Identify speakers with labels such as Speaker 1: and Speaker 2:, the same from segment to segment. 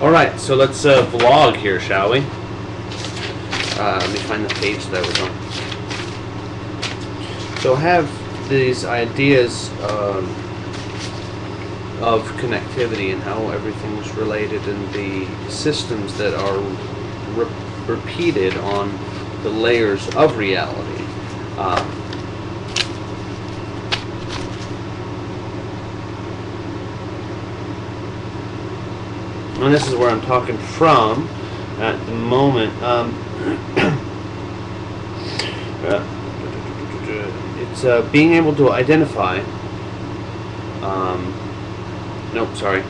Speaker 1: All right, so let's uh, vlog here, shall we? Uh, let me find the page that was on. So I have these ideas um, of connectivity and how everything's related and the systems that are re- repeated on the layers of reality. Um, and this is where I'm talking from at the moment. Um, uh, it's uh, being able to identify. Um, nope, sorry.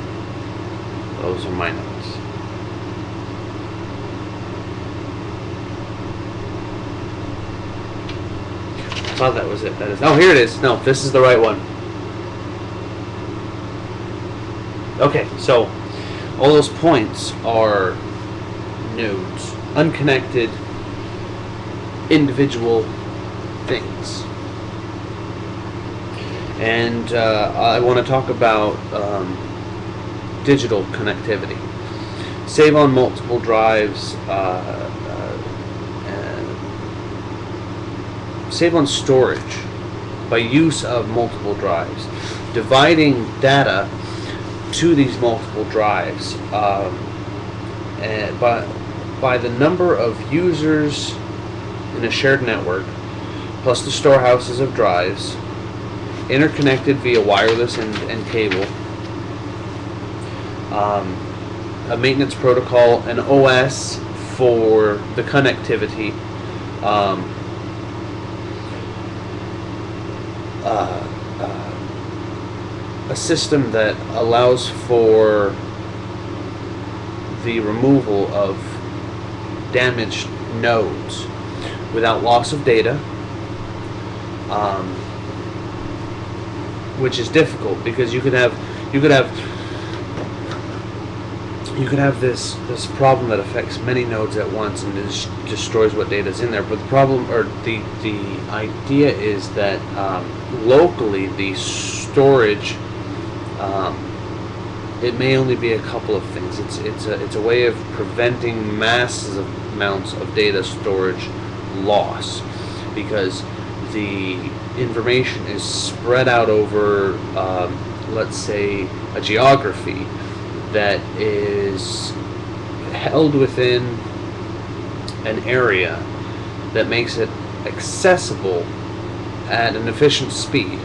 Speaker 1: Those are my notes. I thought that was it. That is. Oh, here it is. No, this is the right one. Okay, so all those points are nodes, unconnected individual things. And uh, I want to talk about um, digital connectivity. Save on multiple drives, uh, uh, save on storage by use of multiple drives. Dividing data to these multiple drives um, and by, by the number of users in a shared network plus the storehouses of drives interconnected via wireless and, and cable um, a maintenance protocol an OS for the connectivity um, uh, uh, a system that allows for the removal of damaged nodes without loss of data, um, which is difficult because you could have you could have you could have this this problem that affects many nodes at once and destroys what data is in there. But the problem or the the idea is that um, locally the storage um, it may only be a couple of things. It's it's a it's a way of preventing massive amounts of data storage loss because the information is spread out over, um, let's say, a geography that is held within an area that makes it accessible at an efficient speed.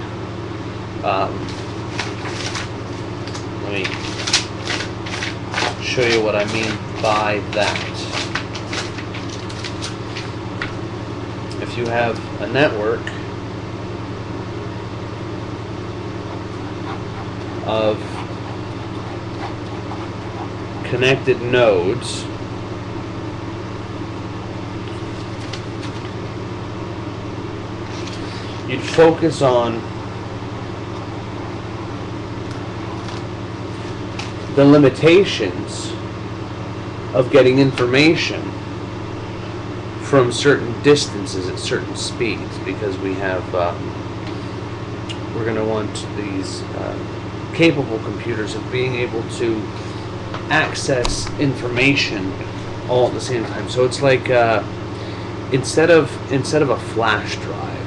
Speaker 1: Um, let me show you what I mean by that. If you have a network of connected nodes, you'd focus on the limitations of getting information from certain distances at certain speeds because we have um, we're going to want these uh, capable computers of being able to access information all at the same time. So it's like uh, instead of instead of a flash drive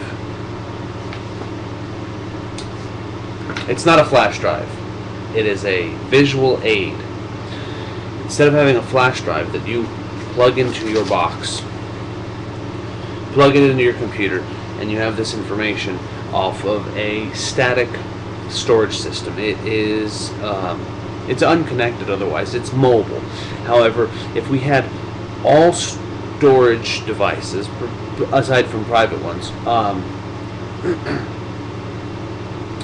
Speaker 1: it's not a flash drive it is a visual aid. Instead of having a flash drive that you plug into your box, plug it into your computer, and you have this information off of a static storage system. It is um, it's unconnected otherwise. It's mobile. However, if we had all storage devices, aside from private ones, um,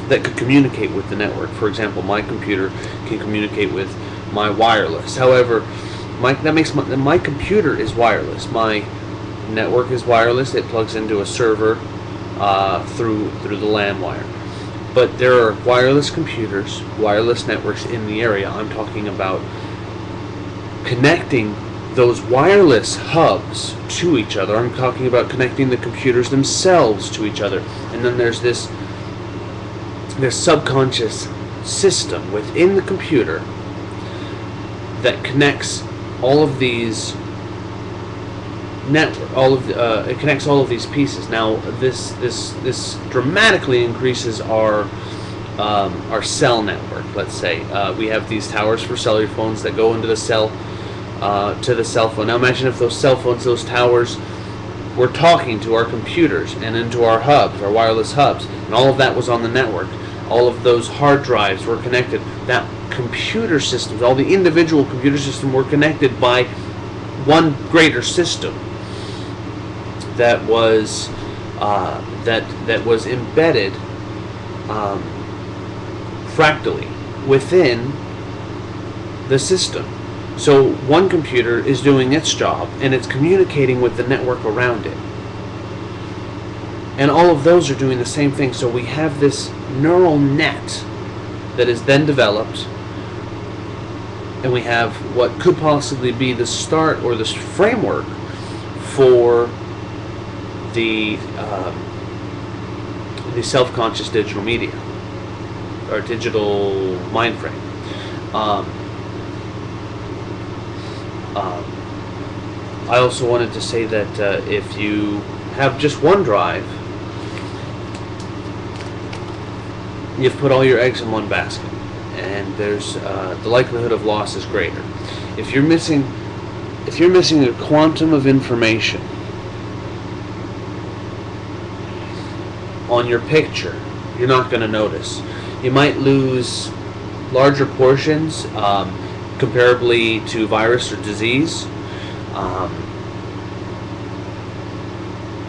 Speaker 1: that could communicate with the network. For example, my computer can communicate with my wireless. However, my, that makes my, my computer is wireless. My network is wireless. It plugs into a server uh, through through the LAN wire. But there are wireless computers, wireless networks in the area. I'm talking about connecting those wireless hubs to each other. I'm talking about connecting the computers themselves to each other. And then there's this their subconscious system within the computer that connects all of these network all of the, uh, it connects all of these pieces. Now this this this dramatically increases our um, our cell network let's say. Uh, we have these towers for cellular phones that go into the cell uh, to the cell phone. Now imagine if those cell phones those towers were talking to our computers and into our hubs our wireless hubs and all of that was on the network all of those hard drives were connected that computer systems all the individual computer systems were connected by one greater system that was uh, that that was embedded um, fractally within the system. So one computer is doing its job and it's communicating with the network around it. And all of those are doing the same thing. So we have this neural net that is then developed and we have what could possibly be the start or the framework for the um, the self-conscious digital media or digital mind frame. Um, um, I also wanted to say that uh, if you have just one drive, you've put all your eggs in one basket, and there's uh, the likelihood of loss is greater. If you're missing, if you're missing a quantum of information on your picture, you're not going to notice. You might lose larger portions um, comparably to virus or disease. Um,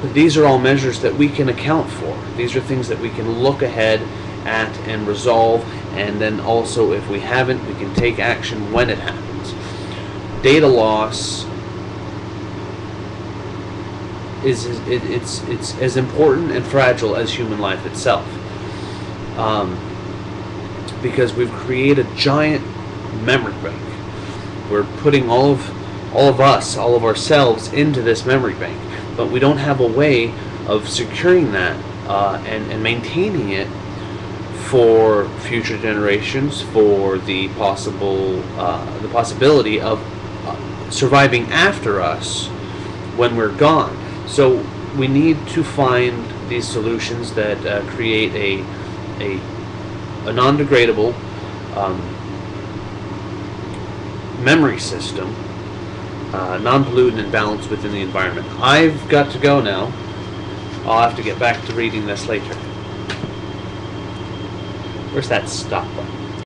Speaker 1: but these are all measures that we can account for. These are things that we can look ahead at and resolve, and then also, if we haven't, we can take action when it happens. Data loss is, it, it's it's as important and fragile as human life itself. Um, because we've created a giant memory bank. We're putting all of all of us, all of ourselves into this memory bank, but we don't have a way of securing that uh, and, and maintaining it for future generations, for the possible uh, the possibility of uh, surviving after us when we're gone. So we need to find these solutions that uh, create a, a, a non-degradable um, memory system, uh, non-pollutant and balanced within the environment. I've got to go now. I'll have to get back to reading this later. Where's that stop button?